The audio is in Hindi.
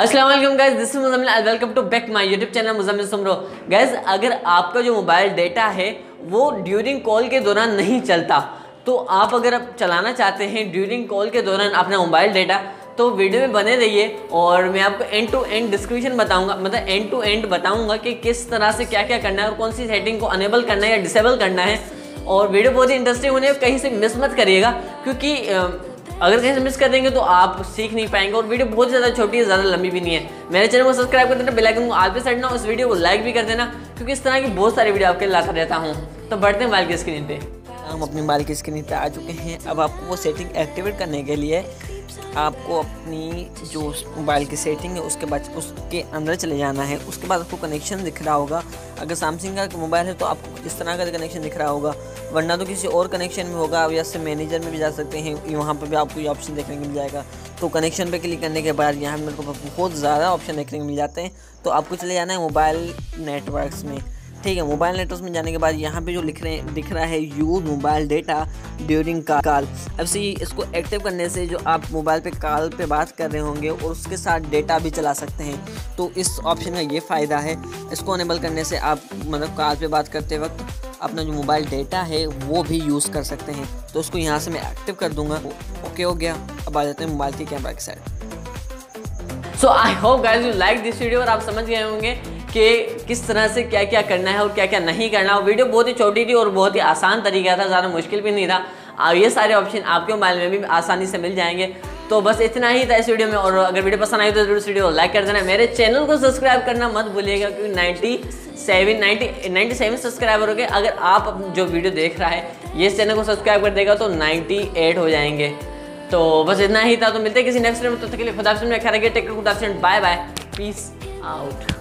Aslam guys this welcome to back my YouTube channel Muzammil Soomro guys अगर आपका जो मोबाइल डेटा है, वो ड्यूरिंग कॉल के दौरान नहीं चलता तो आप अगर आप चलाना चाहते हैं ड्यूरिंग कॉल के दौरान अपना मोबाइल डेटा तो वीडियो में बने रहिए और मैं आपको एंड टू एंड डिस्क्रिप्शन बताऊँगा मतलब एंड टू एंड बताऊँगा कि किस तरह से क्या क्या करना है और कौन सी सेटिंग को अनेबल करना है या डिसेबल करना है। और वीडियो बहुत ही इंटरेस्टिंग होने, कहीं से मिस मत करिएगा, क्योंकि अगर कहीं से मिस कर देंगे तो आप सीख नहीं पाएँगे और वीडियो बहुत ज़्यादा छोटी है, ज़्यादा लंबी भी नहीं है। मेरे चैनल को सब्सक्राइब कर देना बेल आइकन को आल पे सेट ना उस वीडियो को लाइक भी कर देना, क्योंकि इस तरह की बहुत सारी वीडियो आपके लाता रहता हूँ। तो बढ़ते हैं मोबाइल की स्क्रीन पे। हम अपने मोबाइल की स्क्रीन पर आ चुके हैं। अब आपको वो सेटिंग एक्टिवेट करने के लिए आपको अपनी जो मोबाइल की सेटिंग है, उसके बाद उसके अंदर चले जाना है। उसके बाद आपको कनेक्शन दिख रहा होगा। अगर सैमसंग का मोबाइल है तो आपको इस तरह का कनेक्शन दिख रहा होगा। वरना तो किसी और कनेक्शन में होगा या से मैनेजर में भी जा सकते हैं। वहाँ पर भी आपको ये ऑप्शन देखने को मिल जाएगा। तो कनेक्शन पे क्लिक करने के बाद यहाँ मेरे को बहुत ज़्यादा ऑप्शन देखने को मिल जाते हैं। तो आपको चले जाना है मोबाइल नेटवर्क्स में। ठीक है मोबाइल नेटवर्क में जाने के बाद यहाँ पे जो लिख रहे, दिख रहा है use mobile data during call अब सी इसको एक्टिव करने से जो आप मोबाइल पे कॉल पे बात कर रहे होंगे और उसके साथ डेटा भी चला सकते हैं तो इस ऑप्शन का ये फ़ायदा है। इसको अनेबल करने से आप मतलब कॉल पे बात करते वक्त अपना जो मोबाइल डेटा है वो भी यूज़ कर सकते हैं। तो उसको यहाँ से मैं एक्टिव कर दूँगा। ओके हो गया। अब आ जाते हैं मोबाइल की कैमरा के side so I hope guys you like this video और आप समझ गए होंगे कि किस तरह से क्या क्या करना है और क्या क्या नहीं करना है। वीडियो बहुत ही छोटी थी और बहुत ही आसान तरीका था, ज़्यादा मुश्किल भी नहीं था। ये सारे ऑप्शन आपके मोबाइल में भी आसानी से मिल जाएँगे। तो बस इतना ही था इस वीडियो में और अगर वीडियो पसंद आई तो ज़रूर इस वीडियो को लाइक कर देना। मेरे चैनल को सब्सक्राइब करना मत भूलिएगा क्योंकि ninety seven ninety ninety seven subscriber हो गए अगर आप जो वीडियो देख रहा है, ये चैनल को सब्सक्राइब कर देगा तो नाइन्टी एट हो जाएँगे। तो बस इतना ही था। तो मिलते हैं किसी नेक्स्ट वीडियो में। तो तक के लिए खुदा में रखिए। टेक खुदा बाय बाय पीस आउट